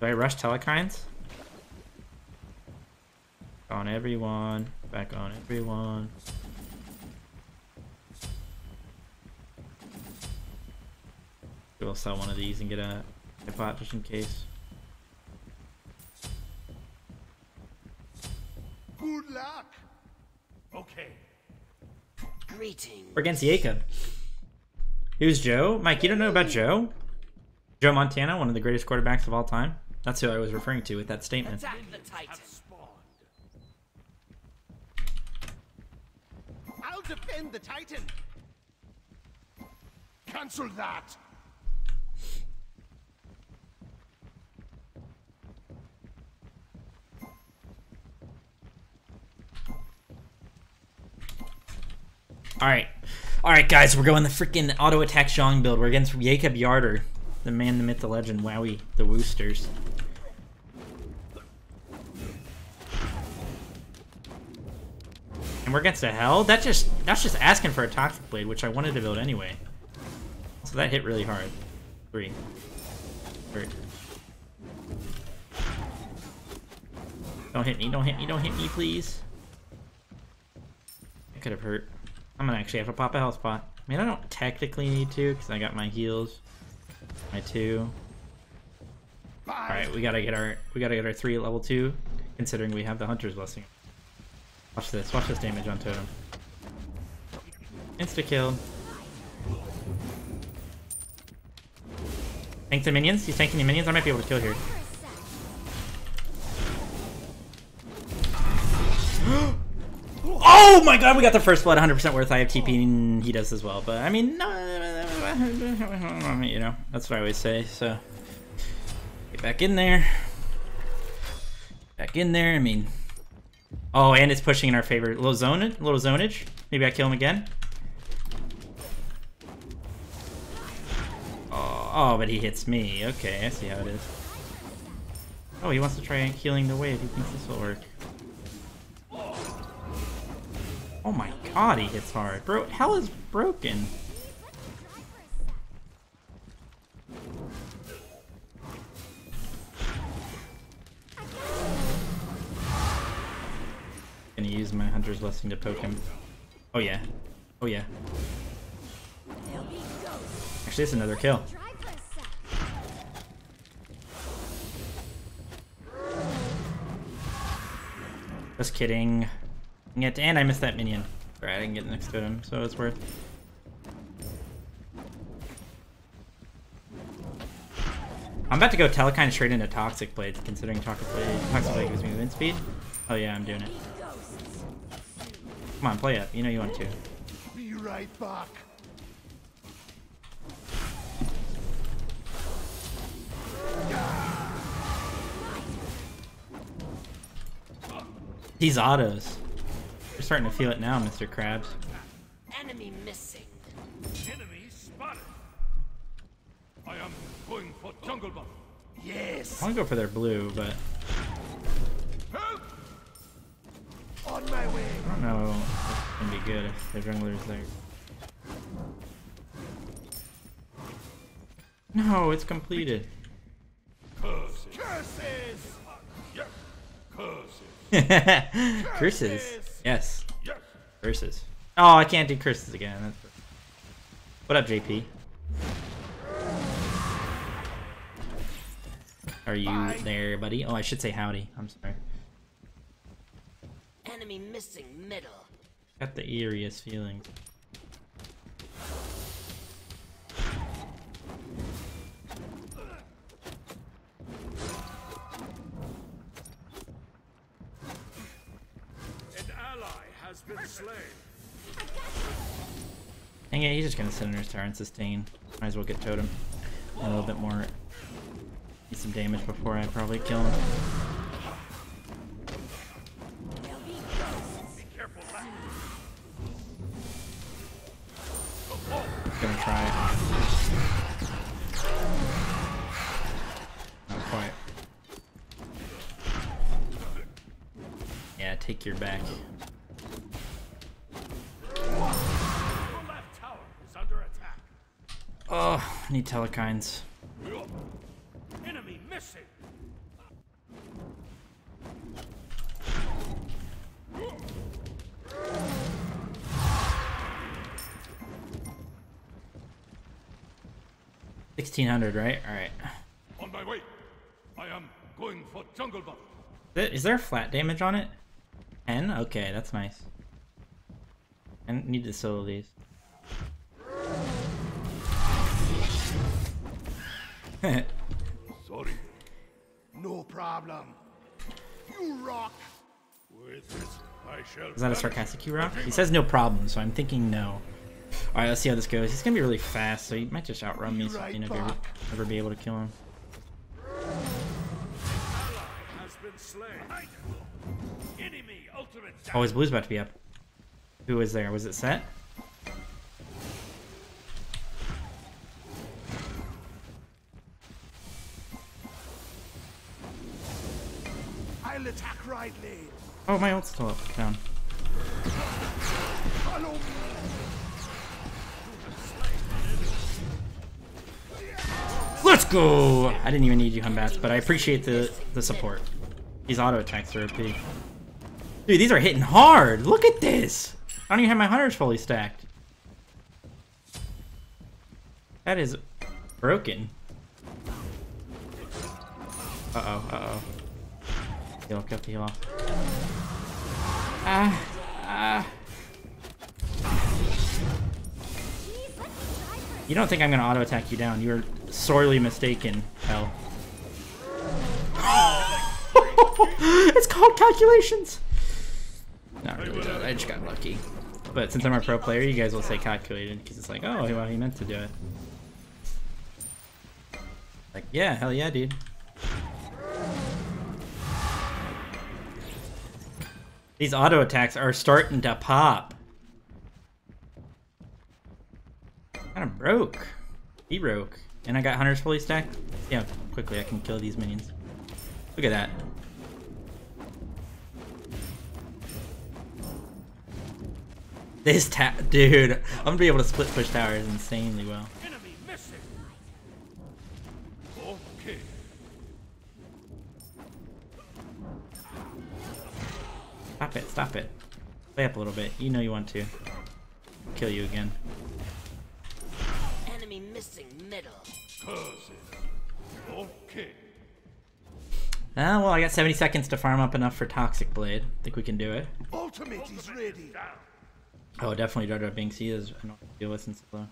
Do I rush Telkhines? On everyone. Back on everyone. We'll sell one of these and get a, a pot just in case. Good luck. Okay. Greetings. We're against Jacob. Who's Joe? Mike, you don't know about Joe? Joe Montana, one of the greatest quarterbacks of all time. That's who I was referring to with that statement. Attack the Titan. Spawned. I'll defend the Titan. Cancel that. Alright. Alright, guys, we're going the freaking auto attack Zhong build. We're against Jacob Yarder, the man, the myth, the legend, Wowie, the Woosters. And we're against a Hel? That just that's just asking for a toxic blade, which I wanted to build anyway. So that hit really hard. Three. Hurt. Don't hit me, don't hit me, don't hit me, please. It could have hurt. I'm gonna actually have to pop a health spot. I mean, I don't technically need to, because I got my heals. My two. Alright, we gotta get our we gotta get our three level two, considering we have the hunter's blessing. Watch this, watch this damage on totem. Insta kill. Tank the minions? He's tanking the minions? I might be able to kill here. Oh my god, we got the first blood, 100% worth. I have TP and he does as well. But I mean, no, you know, that's what I always say. So get back in there. Back in there. I mean, oh, and it's pushing in our favor. Little zone, a little zonage. Maybe I kill him again. Oh, oh, but he hits me. Okay, I see how it is. Oh, he wants to try healing the wave. He thinks this will work. Oh my god, he hits hard. Bro, Hel is broken. Gonna use my hunter's blessing to poke him. Oh yeah. Oh yeah. Actually, it's another kill. Just kidding. And I missed that minion. Alright, I didn't get next to him, so it's worth. I'm about to go Telkhine straight into Toxic Blade, considering Toxic Blade, Toxic Blade gives me wind speed. Oh yeah, I'm doing it. Come on, play up. You know you want to. Be right back. These autos. You're starting to feel it now, Mr. Krabs. Enemy missing. Enemy spotted. I am going for jungle buff. Yes. I want to go for their blue, but don't know if it's to be good if their jungler's there. No, it's completed. Curses. Curses. Yes. Curses. curses. Yes. Yes. Curses. Oh, I can't do curses again. That's... What up, JP? Are you there, buddy? Oh, I should say howdy. I'm sorry. Enemy missing middle. Got the eeriest feelings. An ally has been slain. Dang it, he's just gonna sit in his tower and sustain. Might as well get totem. A little bit more. Need some damage before I probably kill him. Telkhines. Enemy missing. Sixteen hundred, right? All right. On my way. I am going for jungle buff. Is there flat damage on it? Ten. Okay, that's nice. I need to sell these. Sorry. No problem. You rock. With this, I shall. Is that a sarcastic Q rock? He says no problem, so I'm thinking no. Alright, let's see how this goes. He's gonna be really fast, so he might just outrun me, so I can never, never be able to kill him. has been slain. Enemy ultimate. Oh, his blue's about to be up. Who is there? Was it set? Oh, my ult's still up. Down. Let's go! I didn't even need you, Humbats, but I appreciate the, the support. These auto attacks are OP. Dude, these are hitting hard! Look at this! I don't even have my hunters fully stacked. That is broken. Uh-oh, uh-oh. Heal, the heal off. You don't think I'm gonna auto attack you down? You're sorely mistaken, Hel. it's called calculations. Not really. though. I just got lucky. But since I'm a pro player, you guys will say calculated because it's like, oh, well, he meant to do it. Like, yeah, hell yeah, dude. These auto attacks are starting to pop. Kind of broke. He broke. And I got hunters fully stacked. Yeah, quickly I can kill these minions. Look at that. This ta- dude, I'm gonna be able to split push towers insanely well. Stop it, stop it. Play up a little bit. You know you want to. Kill you again. Enemy missing middle. Okay. Ah, well, I got 70 seconds to farm up enough for Toxic Blade. Think we can do it. Ultimate is ready. Oh, definitely Jar Jar Binks. He is annoying to deal with in solo.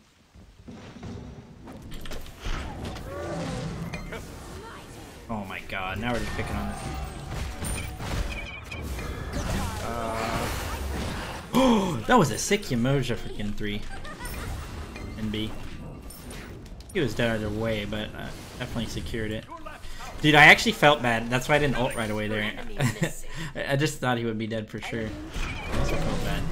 Oh my god, now we're just picking on this. Uh... that was a sick Yamoja freaking 3. NB. He was dead either way, but uh, definitely secured it. Dude, I actually felt bad. That's why I didn't ult right away there. I I just thought he would be dead for sure. I also felt bad.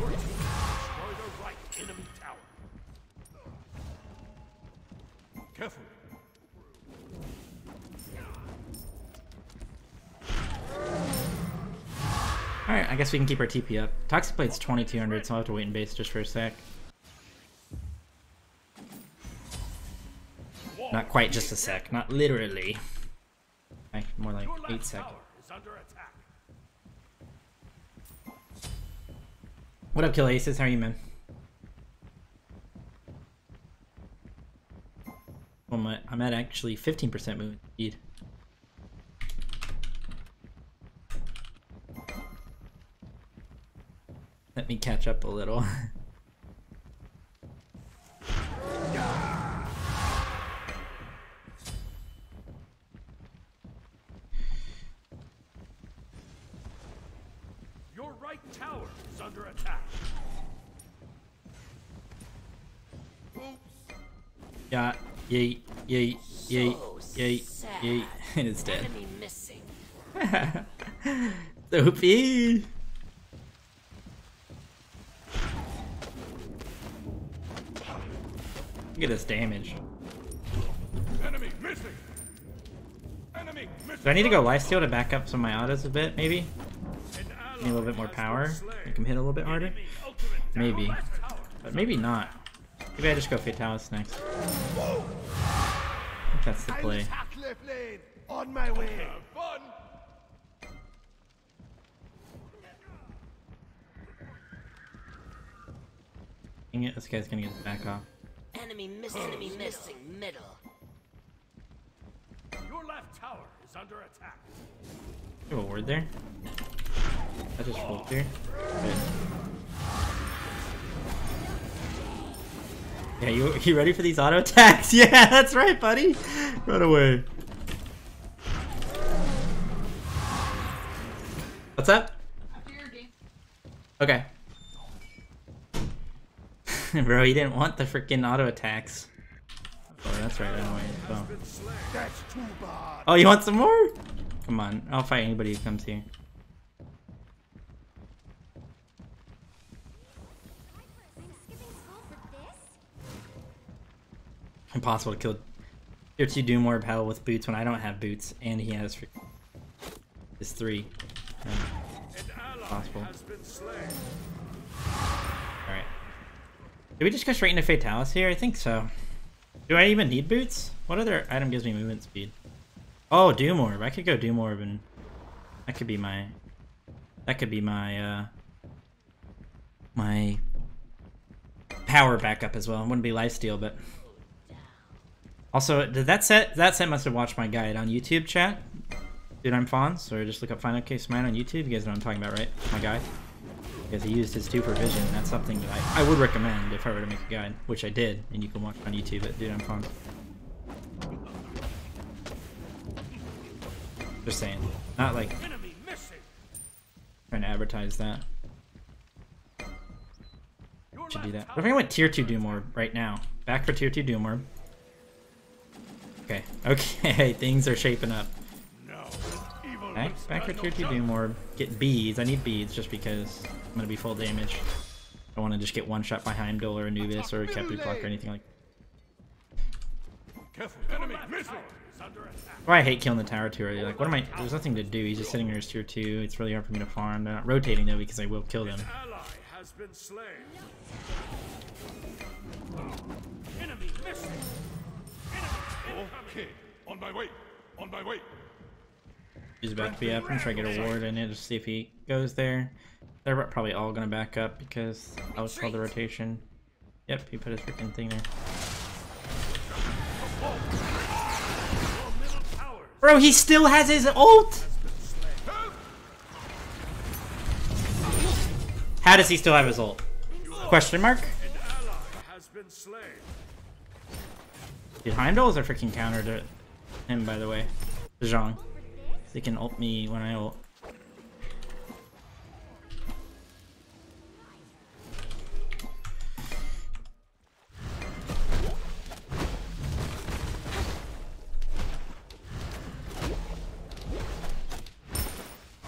Alright, I guess we can keep our TP up. Toxic Blade's 2200, so I'll have to wait in base just for a sec. Not quite just a sec, not literally. Okay, more like 8 seconds. tower is under attack. What up, Kill Aces? How are you, man? Well, my, I'm at actually 15% movement speed. Me catch up a little. Your right tower is under attack. Oops. yeah, yeet, yeet, yeet, So yeet, sad. yeet. it's dead. Enemy at this damage. Enemy missing. Enemy missing. Do I need to go lifesteal to back up some of my autos a bit, maybe? Need a little bit more power? Make him hit a little bit harder? Enemy ultimate down. Maybe. But maybe not. Maybe I just go Fatalis next. I think that's the I'll play. attack left lane. On my way. Have fun. Dang it, this guy's gonna get his back off. Enemy. Enemy missing middle. Your left tower is under attack. You a word there? I just walked there. Yeah, you you ready for these auto attacks? Yeah, that's right, buddy. Run away. Bro, he didn't want the freaking auto attacks. Oh, that's right, too bad. Oh, you want some more? Come on, I'll fight anybody who comes here. Impossible to kill Tier 2 Doom Orb Hel with boots when I don't have boots, and he has his three. Ally Possible. has been slain. Alright. Did we just go straight into Fatalis here? I think so. Do I even need boots? What other item gives me movement speed? Oh, Doom Orb. I could go Doom Orb and that could be my that could be my uh my power backup as well. It wouldn't be lifesteal, but also did that set that set must have watched my guide on YouTube chat. Dude, I'm Fonz, or just look up Final Case Mine on YouTube. You guys know what I'm talking about, right? My guy because he used his super vision. That's something that I, I would recommend if I were to make a guide, which I did, and you can watch on YouTube at Dude I'm Fun. Just saying, not like trying to advertise that. Should do that. What if I went tier two Doom Orb right now? Back for tier two Doom Orb. Okay, okay, things are shaping up. No. Evil Back, looks back for tier two chance. Doom Orb. Get beads. I need beads just because I'm gonna be full damage. I want to just get one shot by Heimdall or Anubis or a Kepler Block or anything like. Careful. Enemy missing. Is under attack. Why I hate killing the tower too early. Like, what am I? There's nothing to do. He's just sitting there as tier two. It's really hard for me to farm. They're not rotating though because I will kill them. Ally has been slain. Enemy missing. Enemy Okay. On my way. On my way. He's about to be up. I'm trying to get a ward in it to see if he goes there. They're probably all gonna back up because I was called the rotation. Yep, he put his freaking thing there. Your middle tower Bro, he still has his ult. How does he still have his ult? Question mark? An ally has. Dude, Heimdall is a freaking counter to him, by the way. To Zhong. They can ult me when I ult.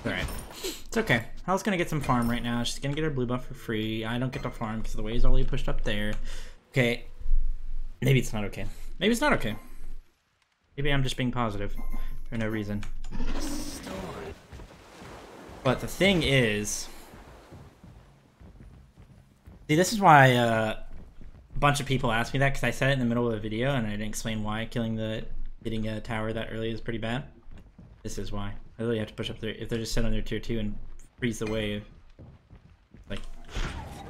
Alright. It's okay. Hal's gonna get some farm right now. She's gonna get her blue buff for free. I don't get to farm because the wave's already pushed up there. Okay. Maybe it's not okay. Maybe it's not okay. Maybe I'm just being positive for no reason. But the thing is, see, this is why uh, a bunch of people asked me that because I said it in the middle of a video and I didn't explain why killing the hitting a tower that early is pretty bad. This is why. I really have to push up there if they're just sitting on their tier two and freeze the wave. Like,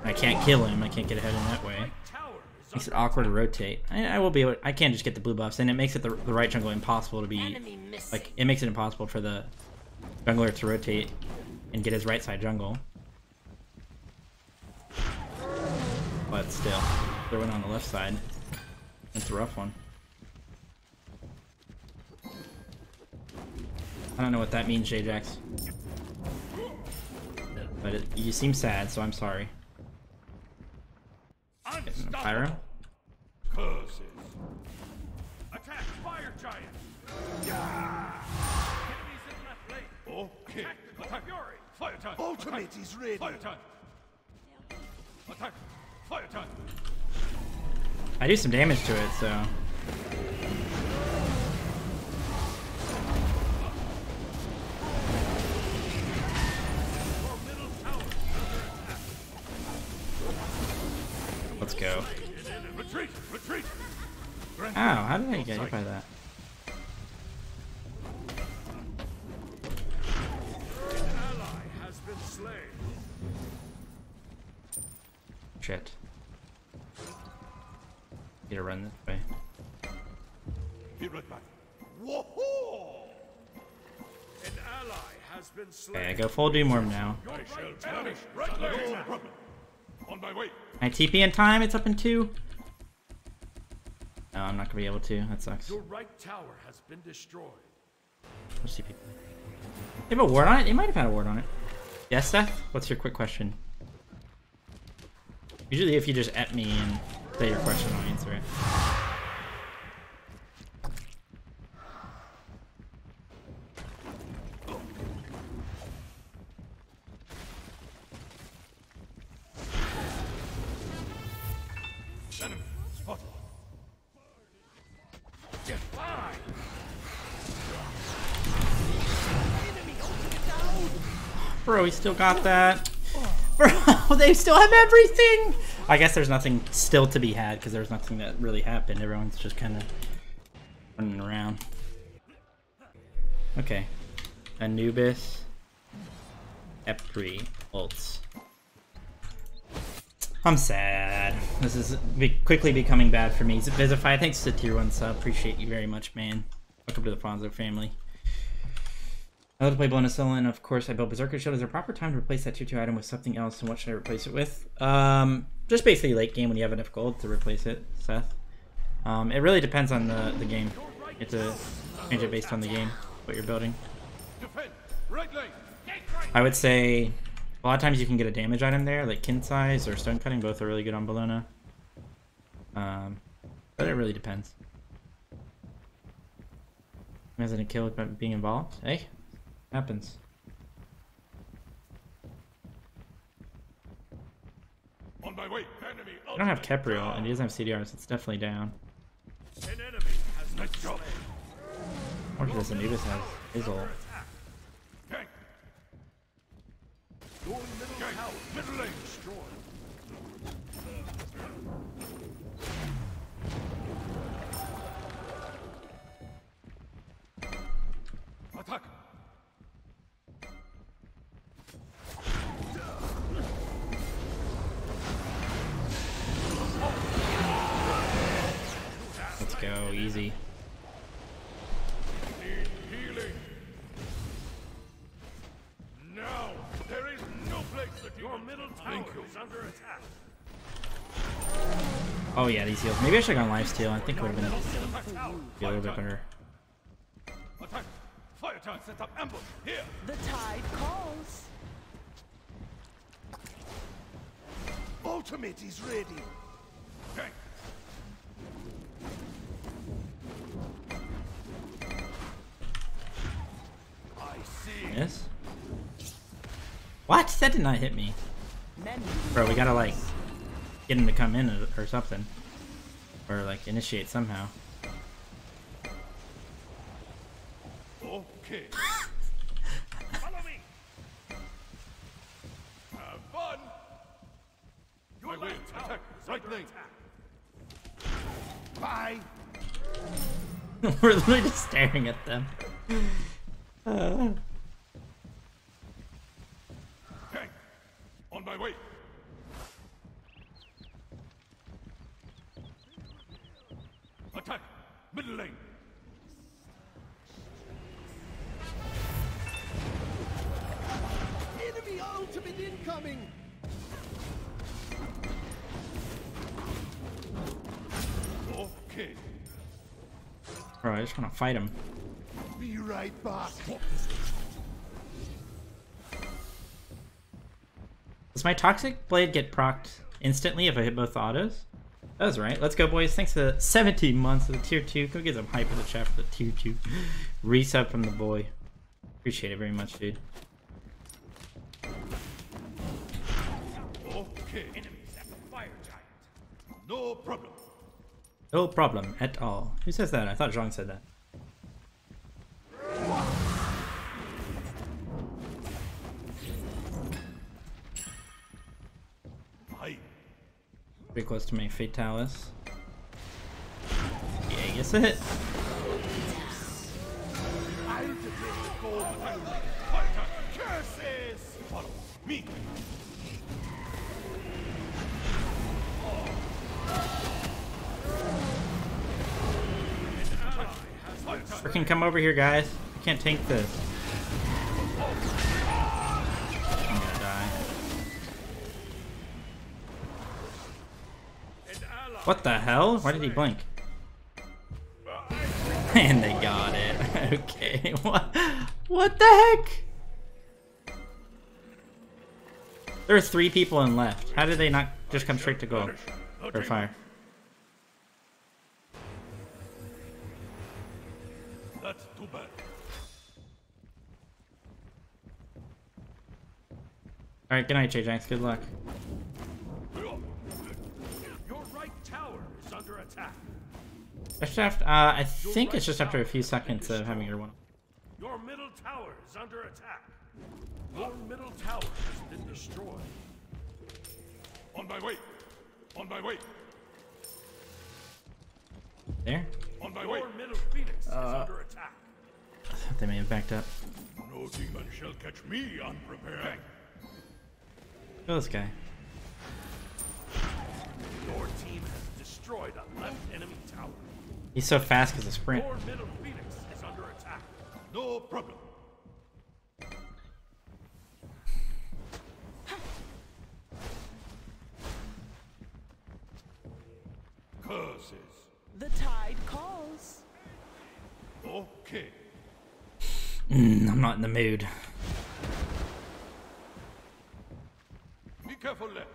I can't kill him. I can't get ahead in that way. Tower is Makes it awkward to rotate. I, I will be able. I can't just get the blue buffs, and it makes it the, the right jungle impossible to be. Like it makes it impossible for the jungler to rotate and get his right side jungle. But still, throw it on the left side. It's a rough one. I don't know what that means, Jajax. But it, you seem sad, so I'm sorry. Getting a unstoppable. pyro. Curses. Attack, fire giant. Enemies in left lane. Okay. Attack, fury. Fire time. Ultimate is ready. Fire time. Attack. Fire time. I do some damage to it, so. Your middle tower is under attack. Let's go. Retreat. Retreat. Ow, how did I get hit by that? An ally has been slain. Shit. Need to run this way. Be right back. Whoa! been slain. Okay, I go full Doom Orb now. I shall vanish. Right leg. No problem. On my way. I TP in time. It's up in two. I'm not gonna be able to. That sucks. Your right tower has been destroyed. Let's TP. They have a ward on it? They might have had a ward on it. Yes, Seth? What's your quick question? Usually if you just at me and say your question, I'll answer it. Still got that. Bro, they still have everything! I guess there's nothing still to be had because there's nothing that really happened. Everyone's just kind of running around. Okay. Anubis. Epri. Ults. I'm sad. This is be quickly becoming bad for me. Visify, thanks to tier 1 sub. Appreciate you very much, man. Welcome to the Fonzo family. I love to play Bonacilla, and of course I built Berserker Shield. Is there a proper time to replace that tier 2 item with something else, and what should I replace it with? Um, just basically late game when you have enough gold to replace it, Seth. Um, it really depends on the, the game. Have to change it based on the game, what you're building. I would say a lot of times you can get a damage item there, like Qin's Sais or stone cutting. Both are really good on Bellona. Um, but it really depends. Hasn't a kill with being involved? Hey, happens. On my way. Enemy. I don't have Kepriel, and he doesn't have CDR, so it's definitely down. An enemy has Let's go. Or does Anubis have his ult? Your middle tower. Middle lane easy. Now, there is no place that your middle tower is under attack. Oh yeah, these heals. Maybe I should have gone lifesteal. I think it would have been be a little bit better. Attack. Fire time. Set up ambush. Here. The tide calls. Ultimate is ready. Gang. I see. Yes? What? That did not hit me. Bro, we gotta like get him to come in or, or something. Or like initiate somehow. Okay. Follow me. Have fun. Your way. Attack. Right lane. Bye. We're literally just staring at them. Uh, Gang. On my way. Attack. Middle lane. Enemy ultimate incoming. Okay. bro, I just wanna fight him. Be right back. My Toxic Blade get procced instantly if I hit both autos? That was right. Let's go, boys. Thanks for the 17 months of the tier 2. Go get some hype in the chat for the tier 2. Resub from the boy. Appreciate it very much, dude. Okay. Enemies at the fire giant. No problem. No problem at all. Who says that? I thought Zhong said that. The gold. Fire time. Curses. Follow me. Fire time. Freaking come over here, guys. I can't tank this. What the hell? Why did he blink? And they got it. okay. What? What the heck? There are three people in left. How did they not just come straight to gold or fire? That's too bad. All right. Good night, J-Jax. Good luck. Just after, uh, I think it's just after a few seconds of having your one. Your middle tower is under attack. Your middle tower has been destroyed. On my way. On my way. There. On my way. Your middle phoenix is under attack. They may have backed up. No demon shall catch me unprepared. Kill this guy. Your team has destroyed a left enemy tower. He's so fast because of sprint. Your middle phoenix is under attack. No problem. Curses. The tide calls. Okay. Mm, I'm not in the mood. Be careful left.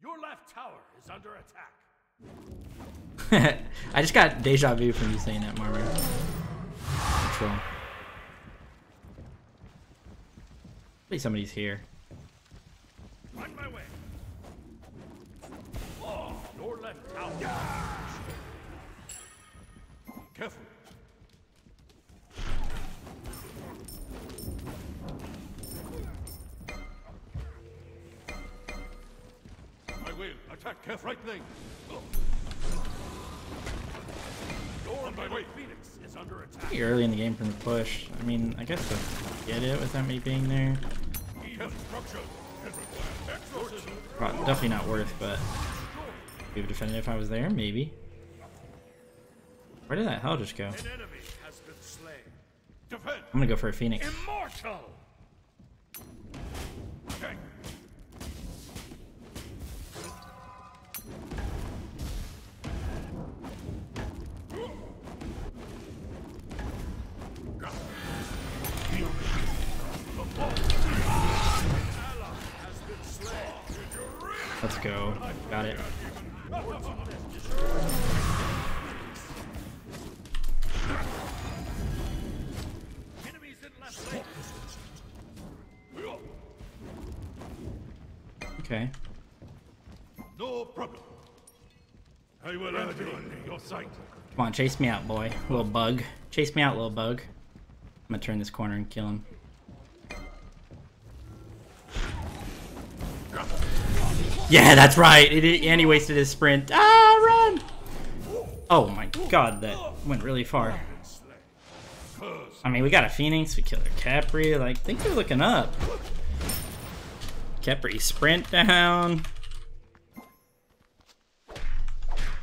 Your left tower is under attack. I just got deja vu from you saying that, Marvin. Control. Hopefully somebody's here. Without me being there. Well, definitely not worth, but we would defend it if I was there, maybe. Where did that Hel just go? I'm gonna go for a phoenix. Immortal. Go. Got it. Enemies in left lane. Okay. No problem. I will end your sight. Come on, chase me out, boy. Little bug. Chase me out, little bug. I'm gonna turn this corner and kill him. Yeah, that's right. It, and he wasted his sprint. Ah, run! Oh my god, that went really far. I mean, we got a Phoenix, we killed a Khepri. Like, think they're looking up. Khepri sprint down.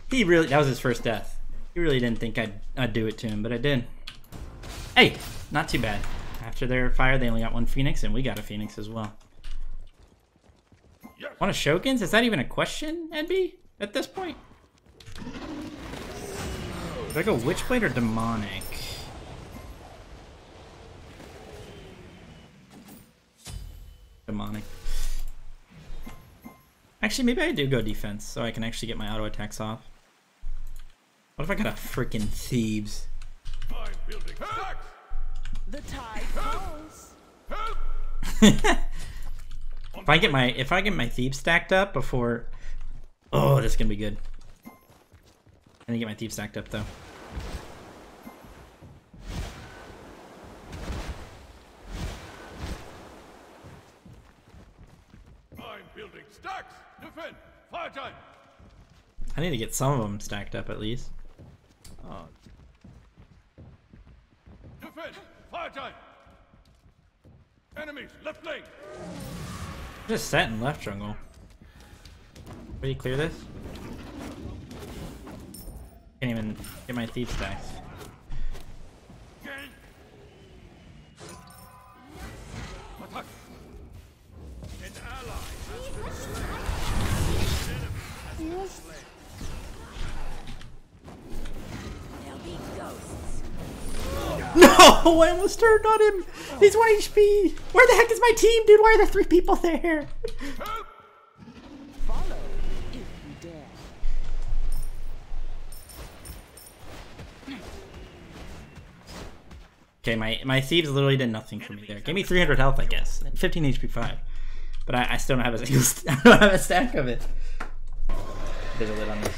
He really, that was his first death. He really didn't think I'd, I'd do it to him, but I did. Hey, not too bad. After their fire, they only got one Phoenix, and we got a Phoenix as well. One of Shogun's? Is that even a question, NB? At this point? Do I go Witchblade or Demonic? Demonic. Actually, maybe I do go defense, so I can actually get my auto attacks off. What if I got a freaking Thieves? I'm building stacks. The tide calls. If I get my if I get my thieves stacked up before, oh, this is gonna be good. I need to get my thieves stacked up though. I'm building stacks. Defend. Fire time. I need to get some of them stacked up at least. Defend. Fire time. Enemies left lane. Just set in left jungle. You clear this? Can't even get my thief stacks. No, I almost turned on him. He's 1 HP. Where the heck is my team, dude? Why are there three people there? Okay, my, my thieves literally did nothing for me there. Gave me 300 health, I guess. 15 HP 5. But I, I still don't have a don't have a stack of it. There's a lid on this.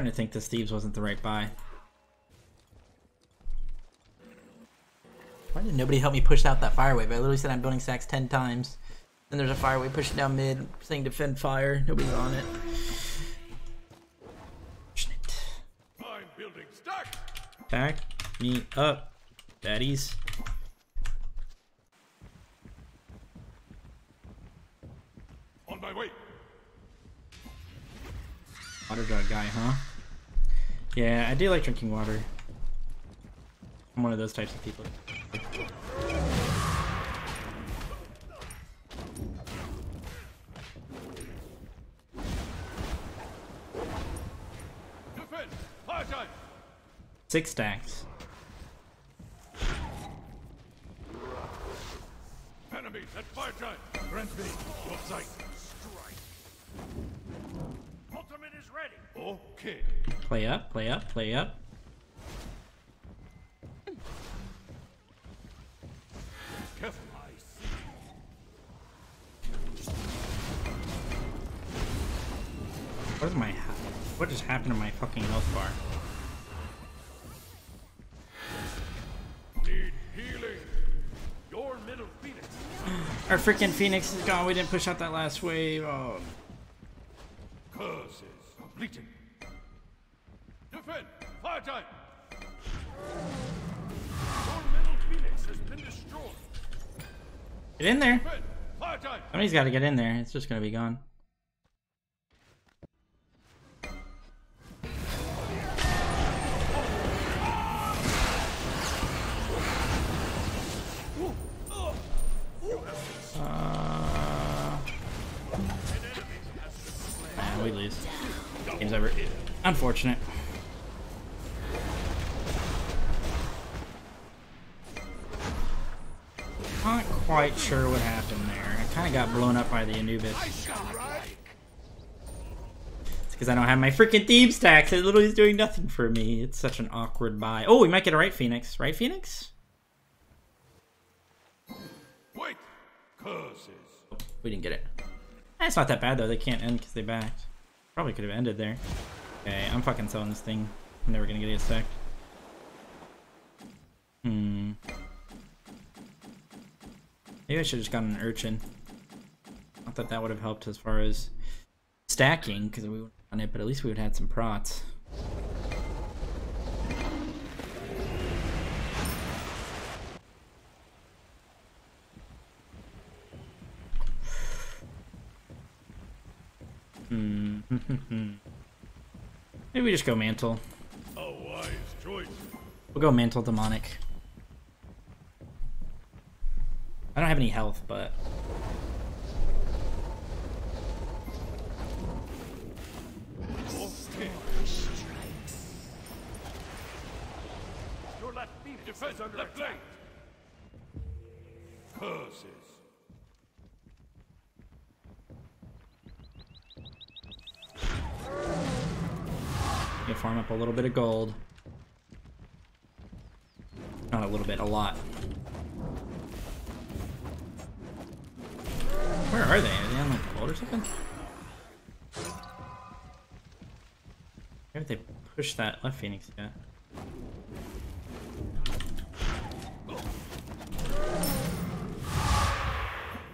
Starting to think this thieves wasn't the right buy. Why did nobody help me push out that fire wave? I literally said I'm building stacks 10 times. Then there's a fire wave pushing down mid, saying defend fire. Nobody's on it. Unfortunate. I'm building stack. Back me up, daddies. On my way. Water jug guy, huh? Yeah, I do like drinking water. I'm one of those types of people. Six stacks. Enemies at fire time. Grant me your sight. Okay. Play up, play up, play up. Careful. I see. What is my what just happened to my fucking health bar? Need healing. Your middle phoenix. Our freaking Phoenix is gone. We didn't push out that last wave. Oh. Curse is completed. Defend. Fire time. Your middle phoenix has been destroyed. Get in there. Defend. Fire time. Somebody's got to get in there. It's just gonna be gone. Game's over. Unfortunate. Not quite sure what happened there. I kind of got blown up by the Anubis. It's because I don't have my freaking theme stacks. It literally is doing nothing for me. It's such an awkward buy. Oh, we might get a right Phoenix. Right Phoenix? Wait. Curses. We didn't get it. Eh, It's not that bad though. They can't end because they backed. Probably could have ended there. Okay, I'm fucking selling this thing. I'm never gonna get a sec. Hmm. Maybe I should have just gotten an urchin. Not that that would have helped as far as stacking, because we would on it, but at least we would have had some prots. Hmm. Maybe we just go mantle. A wise choice. We'll go mantle demonic. I don't have any health, but Okay. Your left defense under left lane. Curses. you farm a little bit of gold. Not a little bit, a lot. Where are they? Are they on like gold or something? Where have they pushed that left phoenix yet?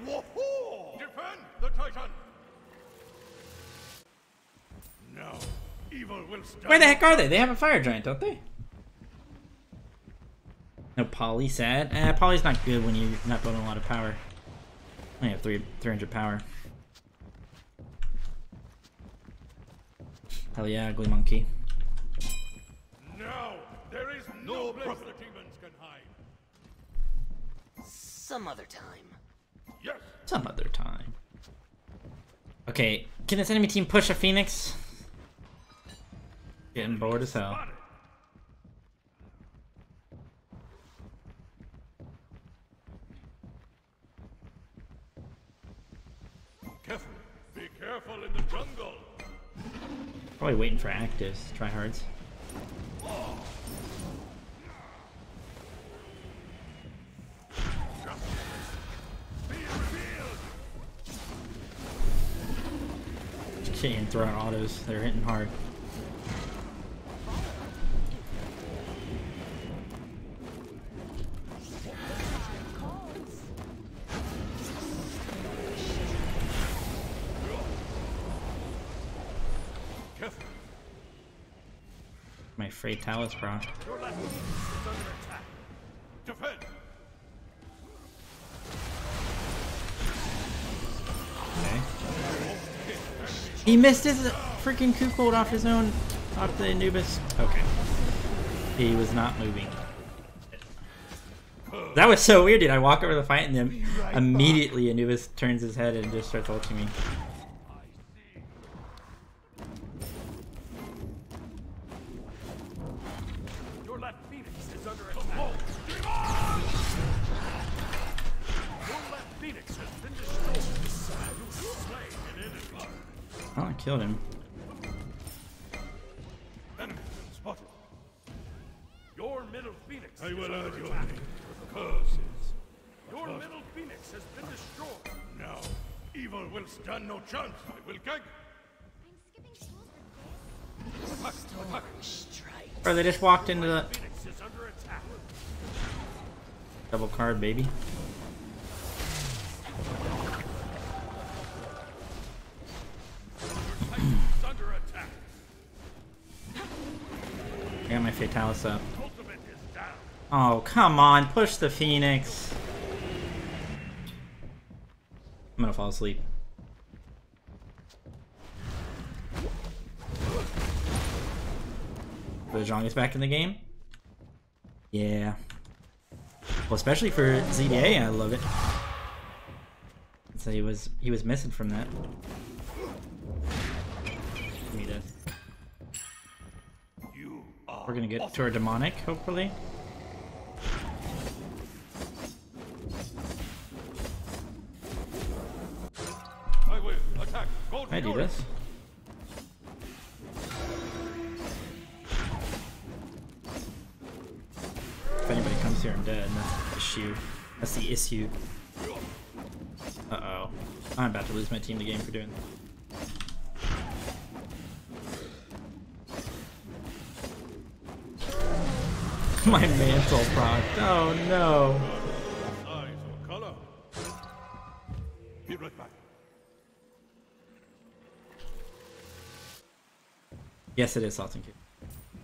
Whoa! Defend the Titan. No, evil will stand. Where the heck are they? They have a fire giant, don't they? No poly sad. Eh, poly's not good when you're not building a lot of power. I only have three 300 power. Hell yeah, ugly monkey. Now, there is no place the demons can hide. Some other time. Yes, Some other time. Okay, can this enemy team push a phoenix? Getting bored as hell. Careful. Be careful in the jungle. Probably waiting for actives, tryhards. Be revealed. Just can't even throw out autos. They're hitting hard. My Freight Talus bro. Your left is under attack. Defend. Okay. He missed his freaking Kukold off his own, off the Anubis. Okay. He was not moving. That was so weird, dude. I walk over the fight and then immediately Anubis turns his head and just starts ulting me. They just walked into the double card, baby. I got my Fatalis up. Oh, come on. Push the Phoenix. I'm gonna fall asleep. Zhong is back in the game? Yeah. Well, especially for ZDA, I love it. So he was he was missing from that. Give me this. You are. We're gonna get to our demonic, hopefully. I will attack. Can I do this? Issue. That's the issue. Uh oh. I'm about to lose my team the game for doing that. my mantle proc. Oh no. Eyes or color. Be right back. Yes, it is Salton Cube.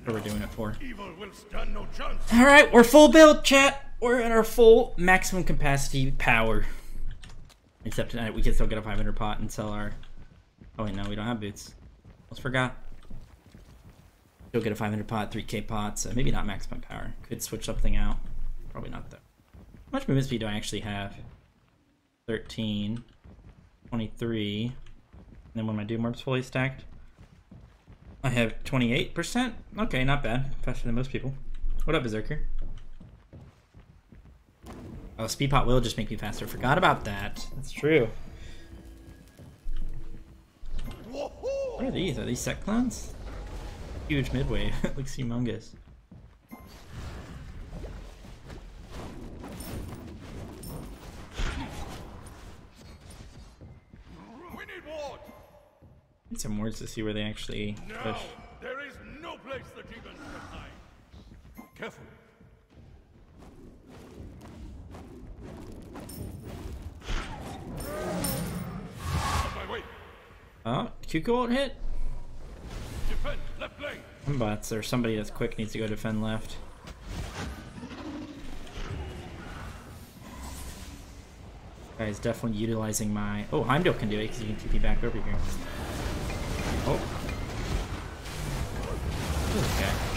What we're doing it for. Evil will stand no chance. All right, we're full build, chat. We're at our full maximum capacity power. Except tonight we can still get a 500 pot and sell our. Oh wait, no, we don't have boots. Almost forgot. Still get a 500 pot, 3k pot, so maybe not maximum power. Could switch something out. Probably not though. How much movement speed do I actually have? 13, 23, and then when my Doom Orb's fully stacked, I have 28%. Okay, not bad. Faster than most people. What up, Berserker? Oh, speed pot will just make me faster. Forgot about that. That's true. What are these? Are these set clones? Huge midway. Looks humongous. We need ward. Need some words to see where they actually Now, push. there is no place the demons can hide. Careful. Oh, Q won't hit? Defend left lane. But there's somebody that's quick needs to go defend left. Guy's definitely utilizing my. Oh, Heimdall can do it because he can TP back over here. Oh. Okay.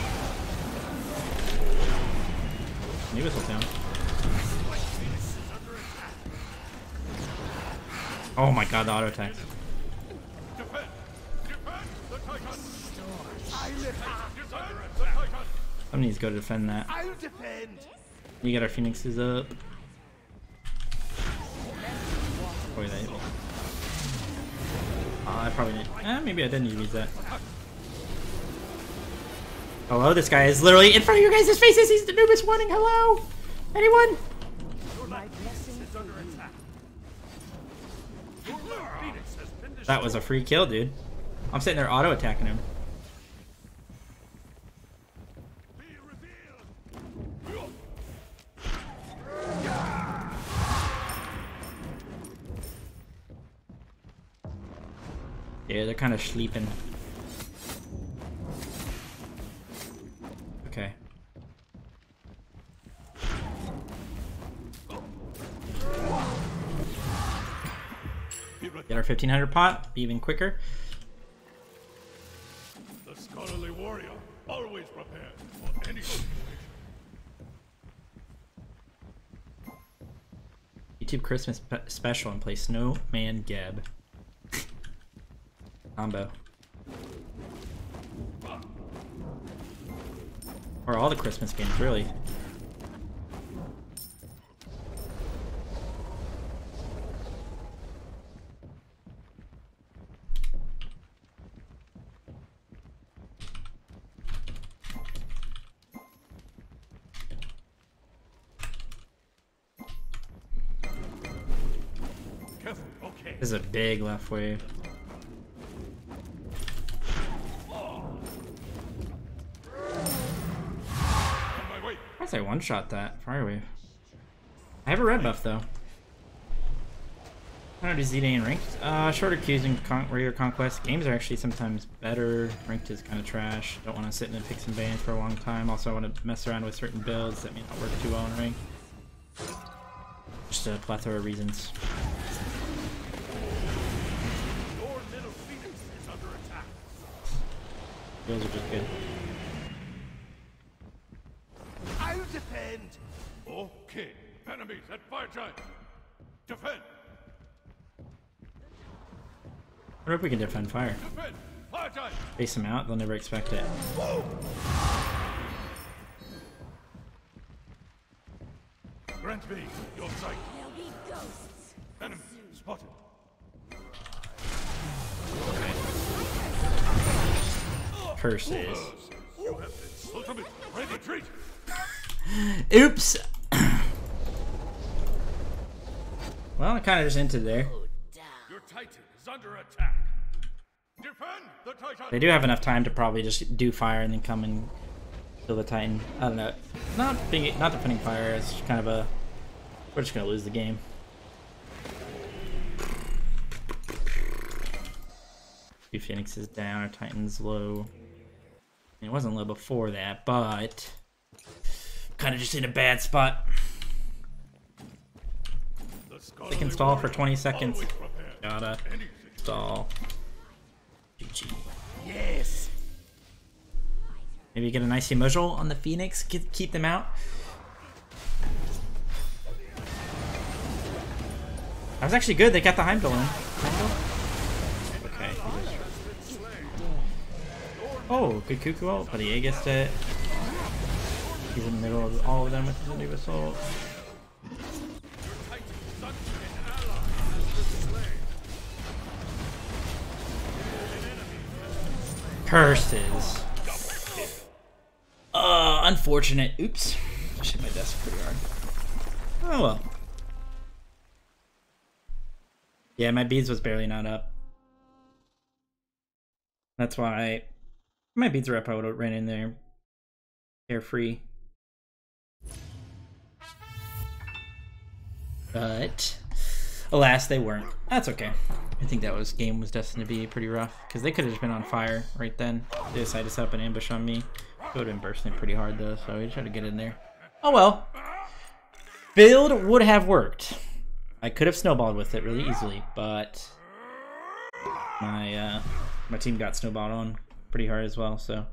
New whistle down. Oh my god, the auto attack. Someone needs to go to defend that. I'll defend. You get our phoenixes up. Boy, that me. Oh, I probably didn't. Eh, maybe I didn't use that. Hello, this guy is literally in front of your guys' faces. He's the Anubis warning. Hello? Anyone? My blessing Is under attack. Your middle phoenix has been destroyed. That was a free kill, dude. I'm sitting there auto attacking him. Yeah, they're kind of sleeping. Okay. Get our 1500 pot, be even quicker. The scholarly warrior, always prepared for any situation. YouTube Christmas spe- special and play Snowman Geb. Combo. Or all the Christmas games, really. This is a big left wave. I one-shot that fire wave. I have a red buff though. I don't do Z-Day in ranked. Uh, shorter queues in con regular conquest. Games are actually sometimes better. Ranked is kind of trash. Don't want to sit in a picks and bans for a long time. Also, I want to mess around with certain builds that may not work too well in ranked. Just a plethora of reasons. Builds are just good. I'll defend. Okay. Enemies at fire time. Defend! I hope we can defend fire. Defend! Fire time! Face them out, they'll never expect it. Grant me your sight. There'll be ghosts. Enemy spotted. Curses. You have been ultimate. Ready retreat. Oops! well, I kind of just entered there. Your titan is under attack. Defend the titan. They do have enough time to probably just do fire and then come and kill the Titan. I don't know. Not being not defending fire is kind of a we're just gonna lose the game. Two Phoenixes down, our Titan's low. It wasn't low before that, but kind of just in a bad spot. The They can stall for 20 seconds. Gotta stall. GG. Yes. Maybe get a nice emotional on the Phoenix, keep, keep them out. That was actually good. They got the Heimdall in. Okay. Oh, good Cuckoo ult, but he Aegis it. He's in the middle of all of them with his Anubis assault. Curses. Uh, unfortunate. Oops. Hit my desk pretty hard. Oh well. Yeah, my beads was barely not up. That's why my beads are up. I would have ran in there carefree. But alas, they weren't. That's okay. I think that was game was destined to be pretty rough because they could have just been on fire right then. They decided to set up an ambush on me. It would have been bursting pretty hard though, so we tried to get in there. Oh well. Build would have worked. I could have snowballed with it really easily, but my uh, my team got snowballed on pretty hard as well. So